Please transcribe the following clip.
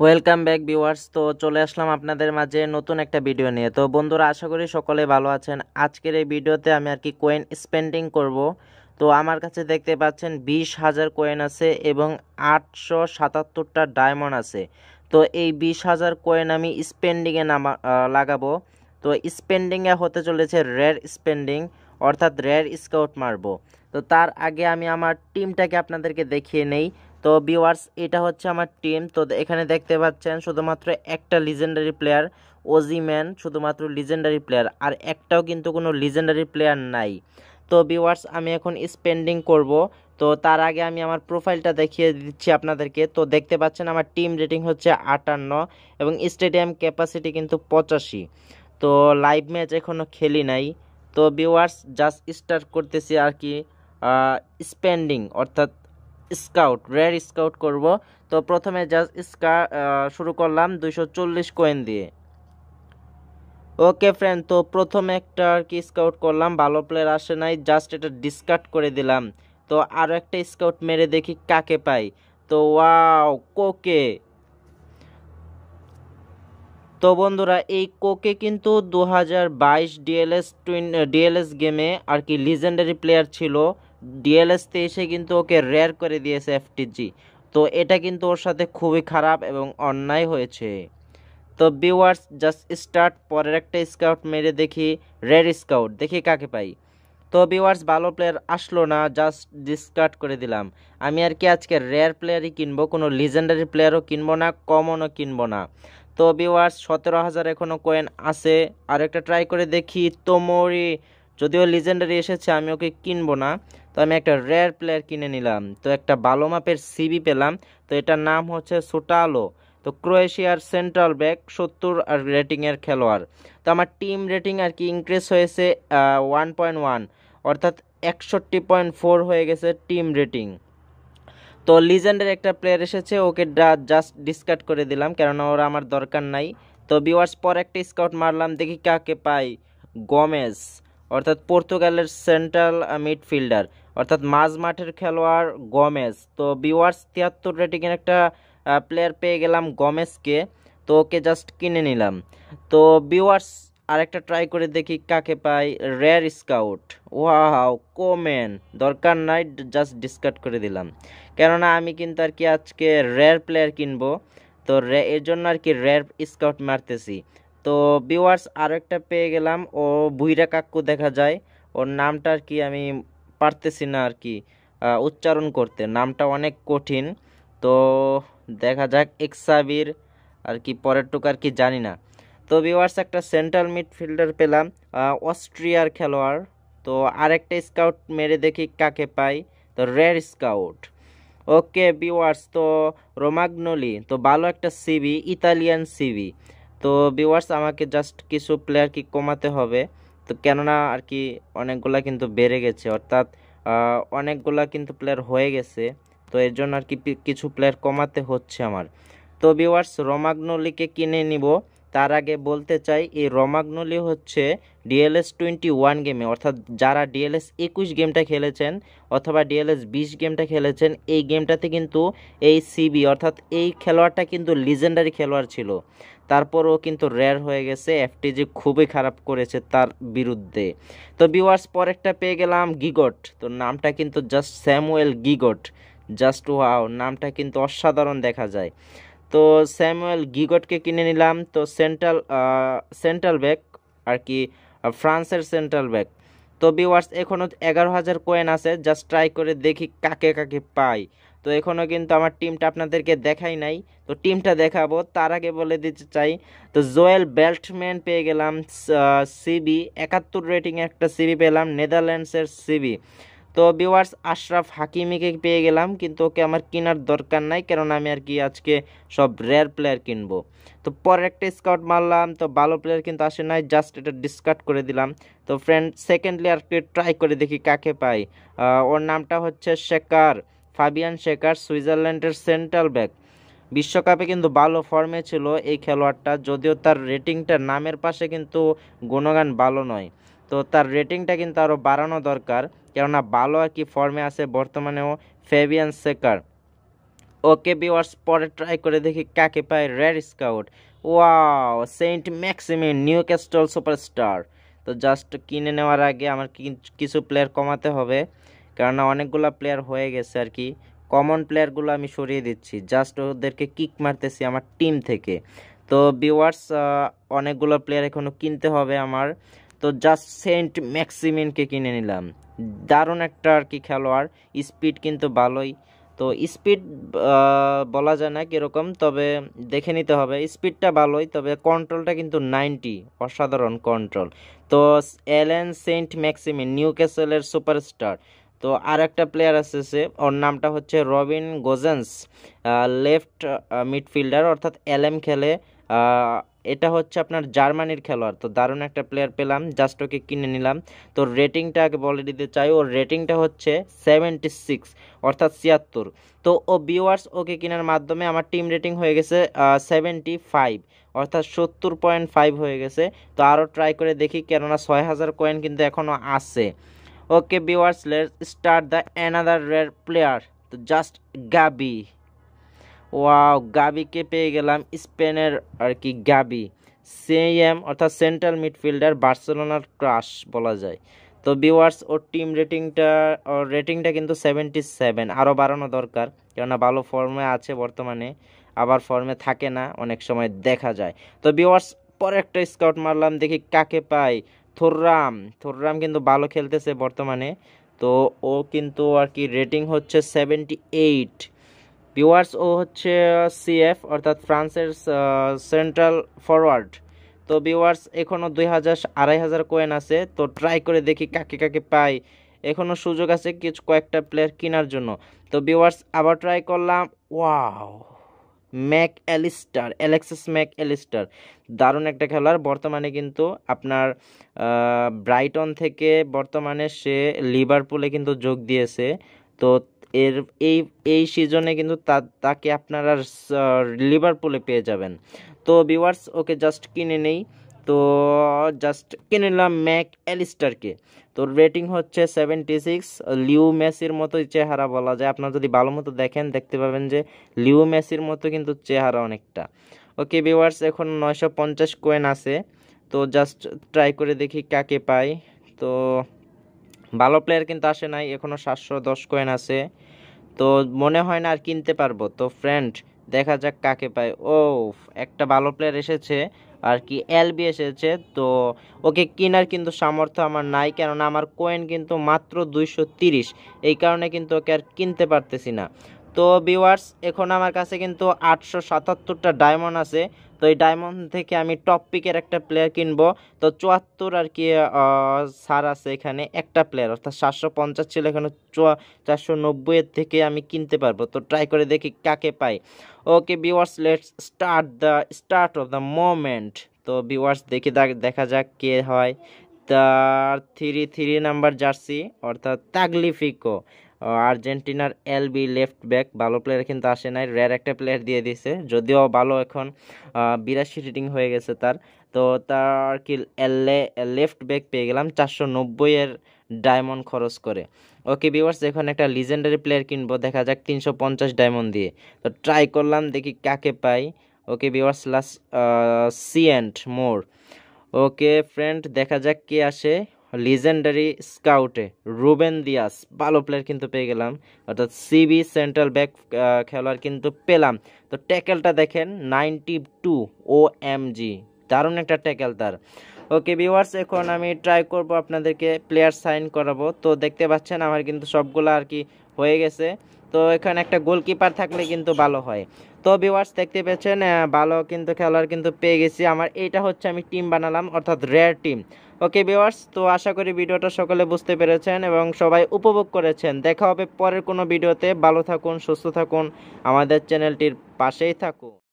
Welcome back viewers তো চলে আসলাম আপনাদের মাঝে নতুন একটা ভিডিও নিয়ে। তো বন্ধুরা, আশা করি সকলে ভালো আছেন। আজকের এই ভিডিওতে আমি আর কি কোয়েন স্পেন্ডিং করব। তো আমার কাছে দেখতে পাচ্ছেন বিশ হাজার কোয়েন আছে এবং আটশো সাতাত্তরটা ডায়মন্ড আছে। তো এই বিশ হাজার কোয়েন আমি স্পেন্ডিংয়ে নামা লাগাবো। তো স্পেন্ডিংয়ে হতে চলেছে রেয়ার স্পেন্ডিং অর্থাৎ রেয়ার স্কাউট মারবো। তো তার আগে আমি আমার টিমটাকে আপনাদেরকে দেখিয়ে নেই। তো ভিউয়ার্স এটা হচ্ছে আমার টিম তো এখানে দেখতে পাচ্ছেন শুধুমাত্র একটা লিজেন্ডারি প্লেয়ার ওজি ম্যান শুধুমাত্র লিজেন্ডারি প্লেয়ার আর একটাও কিন্তু কোনো লিজেন্ডারি প্লেয়ার নাই। তো ভিউয়ার্স আমি এখন স্পেন্ডিং করব। তো তার আগে আমি আমার প্রোফাইলটা দেখিয়ে দিচ্ছি আপনাদেরকে। তো দেখতে পাচ্ছেন আমার টিম রেটিং হচ্ছে আটান্ন এবং স্টেডিয়াম ক্যাপাসিটি কিন্তু পঁচাশি। তো লাইভ ম্যাচ এখনও খেলি নাই। তো ভিউয়ার্স জাস্ট স্টার্ট করতেছি আর কি স্পেন্ডিং অর্থাৎ স্কাউট রেয়ার স্কাউট করব। তো প্রথমে জাস্ট স্কা শুরু করলাম দুইশো চল্লিশ কয়েন দিয়ে। ওকে ফ্রেন্ড তো প্রথমে একটা আর কি স্কাউট করলাম, ভালো প্লেয়ার আসে নাই জাস্ট এটা ডিসকার্ড করে দিলাম। তো আরও একটা স্কাউট মেরে দেখি কাকে পাই। তো ওয়াও কোকে তো বন্ধুরা, এই কোকে কিন্তু দু হাজার বাইশ ডিএলএস টুইন ডিএলএস গেমে আর কি লিজেন্ডারি প্লেয়ার ছিল। ডিএলএসতে এসে কিন্তু ওকে রেয়ার করে দিয়েছে এফটিজি তো এটা কিন্তু ওর সাথে খুবই খারাপ এবং অন্যায় হয়েছে। তো ভিউয়ার্স জাস্ট স্টার্ট পরের একটা স্কাউট মেরে দেখি রেড স্কাউট দেখি কাকে পাই। তো ভিউয়ার্স ভালো প্লেয়ার আসলো না জাস্ট ডিসকার্ড করে দিলাম। আমি আর কি আজকে রেয়ার প্লেয়ারই কিনবো, কোনো লিজেন্ডারি প্লেয়ারও কিনবো না কমনও কিনবো না। তো ভিউয়ার্স সতেরো হাজার এখনও কয়েন আছে। আর একটা ট্রাই করে দেখি তোমরি যদিও লিজেন্ডারি এসেছে, আমি ওকে কিনবো না। তো আমি একটা রেয়ার প্লেয়ার কিনে নিলাম। তো একটা ভালো মাপের সিবি পেলাম। তো এটার নাম হচ্ছে সোটালো তো ক্রোয়েশিয়ার সেন্ট্রাল ব্যাক সত্তর আর রেটিংয়ের খেলোয়াড়। তো আমার টিম রেটিং আর কি ইনক্রিজ হয়েছে ওয়ান পয়েন্ট ওয়ান অর্থাৎ একষট্টি পয়েন্ট ফোর হয়ে গেছে টিম রেটিং তো লিজেন্ডের একটা প্লেয়ার এসেছে, ওকে জাস্ট ডিসকার্ড করে দিলাম, কেননা ওরা আমার দরকার নাই। তো বিওয়ার্স পর একটা স্কাউট মারলাম, দেখি কাকে পাই। গমেজ অর্থাৎ পর্তুগালের সেন্ট্রাল মিডফিল্ডার অর্থাৎ মাঝ মাঠের খেলোয়াড় গমেজ। তো বিওয়ার্স তিয়াত্তর রেটিংয়ের একটা প্লেয়ার পেয়ে গেলাম গমেজকে। তো ওকে জাস্ট কিনে নিলাম। তো বিওয়ার্স আরেকটা ট্রাই করে দেখি কাকে পাই। Rare scout wow come on দরকার নাই জাস্ট ডিসকার্ড করে দিলাম। কেননা আমি কিন্তু আর কি আজকে রেয়ার প্লেয়ার কিনবো। তো রে, এর জন্য আর কি রেয়ার স্কাউট মারতেছি। তো বিওয়ার্স আরও একটা পেয়ে গেলাম। ও বুইরা কাক্কু দেখা যায়। ওর নামটা আর কি আমি পারতেছি না আর কি উচ্চারণ করতে। নামটা অনেক কঠিন, তো দেখা যাক এক্সাবির আর কি পরের টুক আর কি জানি না। তো ভিওয়ার্স একটা সেন্ট্রাল মিডফিল্ডার পেলাম অস্ট্রিয়ার খেলোয়াড়। তো আরেকটা স্কাউট মেরে দেখি কাকে পাই, তো রেয়ার স্কাউট ওকে ভিওয়ার্স তো রোমাগনলি, তো ভালো একটা সিবি ইতালিয়ান সিবি তো ভিওয়ার্স আমাকে জাস্ট কিছু প্লেয়ার কি কমাতে হবে। তো কেননা আর কি অনেকগুলা কিন্তু বেড়ে গেছে, অর্থাৎ অনেকগুলা কিন্তু প্লেয়ার হয়ে গেছে, তো এর জন্য আর কি কিছু প্লেয়ার কমাতে হচ্ছে আমার। তো ভিওয়ার্স রোমাগনলিকে কিনে নিব। তার আগে বলতে চাই, এই রমাগনলি হচ্ছে ডিএলএস টোয়েন্টি ওয়ান গেমে অর্থাৎ যারা ডিএলএস একুশ গেমটা খেলেছেন অথবা ডিএলএস বিশ গেমটা খেলেছেন, এই গেমটাতে কিন্তু এই সিবি অর্থাৎ এই খেলোয়াড়টা কিন্তু লিজেন্ডারি খেলোয়াড় ছিল। তারপরও কিন্তু রেয়ার হয়ে গেছে। এফটিজি খুবই খারাপ করেছে তার বিরুদ্ধে। তো বিওয়ার্স একটা পেয়ে গেলাম গিগট তো নামটা কিন্তু just Samuel Gigot just wow নামটা কিন্তু অসাধারণ দেখা যায়। তো স্যামুয়েল গিগটকে কিনে নিলাম। তো সেন্ট্রাল সেন্ট্রাল ব্যাক আর কি ফ্রান্সের সেন্ট্রাল ব্যাক তো বিওয়ার্স এখনও এগারো হাজার কয়েন আছে। জাস্ট ট্রাই করে দেখি কাকে কাকে পাই। তো এখনও কিন্তু আমার টিমটা আপনাদেরকে দেখাই নাই। তো টিমটা দেখাবো, তার আগে বলে দিতে চাই, তো জোয়েল বেল্টম্যান পেয়ে গেলাম সিবি, একাত্তর রেটিং একটা সিবি পেলাম, নেদারল্যান্ডসের সিবি। তো ভিওয়ার্স আশরাফ হাকিমিকে পেয়ে গেলাম, কিন্তু ওকে আমার কেনার দরকার নাই কারণ আমি আর কি আজকে সব রেয়ার প্লেয়ার কিনবো। তো পরে একটা স্কাউট মারলাম, তো ভালো প্লেয়ার কিন্তু আসে নাই জাস্ট এটা ডিসকার্ড করে দিলাম। তো ফ্রেন্ড সেকেন্ডলি আর কি ট্রাই করে দেখি কাকে পাই। ওর নামটা হচ্ছে শেকার ফাবিয়ান শেকার সুইজারল্যান্ডের সেন্ট্রাল ব্যাক। বিশ্বকাপে কিন্তু ভালো ফর্মে ছিল এই খেলোয়াড়টা, যদিও তার রেটিংটা নামের পাশে কিন্তু গুণগান ভালো নয়। তো তার রেটিংটা কিন্তু আরও বাড়ানো দরকার, কেননা ভালো আর কি ফর্মে আছে বর্তমানেও ফেবিয়ান সেকার ওকে বিওয়ার্স পরে ট্রাই করে দেখি কাকে পায় red scout. Wow, Saint Maximin Newcastle superstar. তো জাস্ট কিনে নেওয়ার আগে আমার কিছু প্লেয়ার কমাতে হবে। কেননা অনেকগুলো প্লেয়ার হয়ে গেছে আর কি। কমন প্লেয়ারগুলো আমি সরিয়ে দিচ্ছি। জাস্ট ওদেরকে কিক মারতেছি আমার টিম থেকে। তো বিওয়ার্স অনেকগুলো প্লেয়ার এখনও কিনতে হবে আমার। তো জাস্ট সেন্ট ম্যাক্সিমিনকে কিনে নিলাম। দারুণ একটা আর কি খেলোয়াড়। স্পিড কিন্তু ভালোই। তো স্পিড বলা যায় না কীরকম, তবে দেখে নিতে হবে। স্পিডটা ভালোই, তবে কন্ট্রোলটা কিন্তু নাইনটি অসাধারণ কন্ট্রোল তো এলেন সেন্ট ম্যাক্সিমিন নিউ ক্যাসেলের সুপারস্টার তো আর একটা প্লেয়ার আছে সে, ওর নামটা হচ্ছে রবিন গোজেন্স লেফট মিডফিল্ডার অর্থাৎ এলএম খেলে এটা হচ্ছে আপনার জার্মানির খেলোয়াড়। তো দারুণ একটা প্লেয়ার পেলাম জাস্ট ওকে কিনে নিলাম। তো রেটিংটা আগে বলে দিতে চাই, ওর রেটিংটা হচ্ছে সেভেন্টি সিক্স অর্থাৎ ছিয়াত্তর। তো ও বিওয়ার্স ওকে কেনার মাধ্যমে আমার টিম রেটিং হয়ে গেছে সেভেন্টি ফাইভ অর্থাৎ সত্তর পয়েন্ট ফাইভ হয়ে গেছে। তো আরও ট্রাই করে দেখি, কেননা ছয় হাজার কয়েন কিন্তু এখনও আছে। Okay viewers let start the another rare player তো জাস্ট গাবি ওয়াও গাবিকে পেয়ে গেলাম স্পেনের আর কি গাবি সিএম অর্থাৎ সেন্ট্রাল মিডফিল্ডার বার্সেলোনার ক্রাশ বলা যায়। তো বিওয়ার্স ওর টিম রেটিংটা ওর রেটিংটা কিন্তু সেভেন্টি সেভেন আরও বাড়ানো দরকার, কেননা ভালো ফর্মে আছে বর্তমানে, আবার ফর্মে থাকে না, অনেক সময় দেখা যায়। তো বিওয়ার্স পরে একটা স্কাউট মারলাম, দেখি কাকে পাই। থোররাম থোররাম কিন্তু ভালো খেলতেছে বর্তমানে। তো ও কিন্তু আর কি রেটিং হচ্ছে সেভেন্টি এইট ভিওয়ার্স ও হচ্ছে সিএফ অর্থাৎ ফ্রান্সের সেন্ট্রাল ফরওয়ার্ড তো ভিওয়ার্স এখনও দুই হাজার, আড়াই হাজার কয়েন আছে। তো ট্রাই করে দেখি কাকে কাকে পাই। এখনও সুযোগ আছে কিছু কয়েকটা প্লেয়ার কেনার জন্য। তো ভিওয়ার্স আবার ট্রাই করলাম। Wow Mac Allister Alexis Mac Allister দারুণ একটা খেলোয়াড়। বর্তমানে কিন্তু আপনার ব্রাইটন থেকে বর্তমানে সে লিভারপুলে কিন্তু যোগ দিয়েছে। তো এর, এই এই সিজনে কিন্তু তাকে আপনারা লিভারপুলে পেয়ে যাবেন। তো ভিওয়ার্স ওকে জাস্ট কিনে নেই। তো জাস্ট কিনে নিলাম ম্যাক অ্যালিস্টারকে তো রেটিং হচ্ছে সেভেন্টি সিক্স লিউ মেসির মতোই চেহারা বলা যায়। আপনার যদি ভালো মতো দেখেন, দেখতে পাবেন যে লিউ মেসির মতো কিন্তু চেহারা অনেকটা। ওকে ভিওয়ার্স এখন নয়শো পঞ্চাশ কোয়েন আছে। তো জাস্ট ট্রাই করে দেখি কাকে পাই। তো ভালো প্লেয়ার কিন্তু আসে নাই এখনও সাতশো দশ কয়েন আছে। তো মনে হয় না আর কিনতে পারব। তো ফ্রেন্ড দেখা যাক কাকে পায় ও একটা ভালো প্লেয়ার এসেছে। আর কি এলবি এসেছে। তো ওকে কেনার কিন্তু সামর্থ্য আমার নাই, কেননা আমার কোয়েন কিন্তু মাত্র দুইশো তিরিশ। এই কারণে কিন্তু ওকে আর কিনতে পারতেছি না। তো ভিওয়ার্স এখন আমার কাছে কিন্তু আটশো সাতাত্তরটা ডায়মন্ড আছে। তো এই ডায়মন্ড থেকে আমি টপ পিকের একটা প্লেয়ার কিনবো। তো চুয়াত্তর আর কি সার আছে এখানে একটা প্লেয়ার অর্থাৎ সাতশো পঞ্চাশ ছিল এখানে চুয়া, চারশো নব্বইয়ের থেকে আমি কিনতে পারব। তো ট্রাই করে দেখি কাকে পাই। Okay viewers let's start the start of the moment তো ভিওয়ার্স দেখি দেখা যাক কে হয়। তার থ্রি থ্রি নাম্বার জার্সি অর্থাৎ তাগলিফিকো আর্জেন্টিনার এলবি লেফট ব্যাক, ভালো প্লেয়ার কিন্তু আসে নাই। রেয়ার একটা প্লেয়ার দিয়ে দিছে। যদিও ভালো এখন বিরাশি রেটিং হয়ে গেছে তার। তো তার কি লেফট ব্যাক পেয়ে গেলাম চারশো নব্বইয়ের ডায়মন্ড খরচ করে। ওকে ভিউয়ার্স এখন একটা লিজেন্ডারি প্লেয়ার কিনবো। দেখা যাক তিনশো পঞ্চাশ ডায়মন্ড দিয়ে। তো ট্রাই করলাম, দেখি কাকে পাই। Okay viewers last see and more okay friend দেখা যাক কে আসে। লিজেন্ডারি স্কাউটে রুবেন দিয়াস ভালো প্লেয়ার কিন্তু পেয়ে গেলাম। অর্থাৎ সিবি সেন্ট্রাল ব্যাক খেলোয়াড় কিন্তু পেলাম। তো ট্যাকেলটা দেখেন ninety two O M G দারুণ একটা ট্যাকেল তার। ওকে ভিউয়ার্স এখন আমি ট্রাই করব আপনাদেরকে প্লেয়ার সাইন করাবো। তো দেখতে পাচ্ছেন, আমার কিন্তু সবগুলো আর কি হয়ে গেছে। তো এখানে একটা গোলকিপার থাকলে কিন্তু ভালো হয়। তো ভিওয়ার্স দেখতে পেয়েছেন ভালো কিন্তু খেলোয়াড় কিন্তু পেয়ে গেছি। আমার এইটা হচ্ছে আমি টিম বানালাম, অর্থাৎ রেয়ার টিম ওকে ভিওয়ার্স তো আশা করি ভিডিওটা সকলে বুঝতে পেরেছেন এবং সবাই উপভোগ করেছেন। দেখা হবে পরের কোনো ভিডিওতে। ভালো থাকুন, সুস্থ থাকুন। আমাদের চ্যানেলটির পাশেই থাকুন।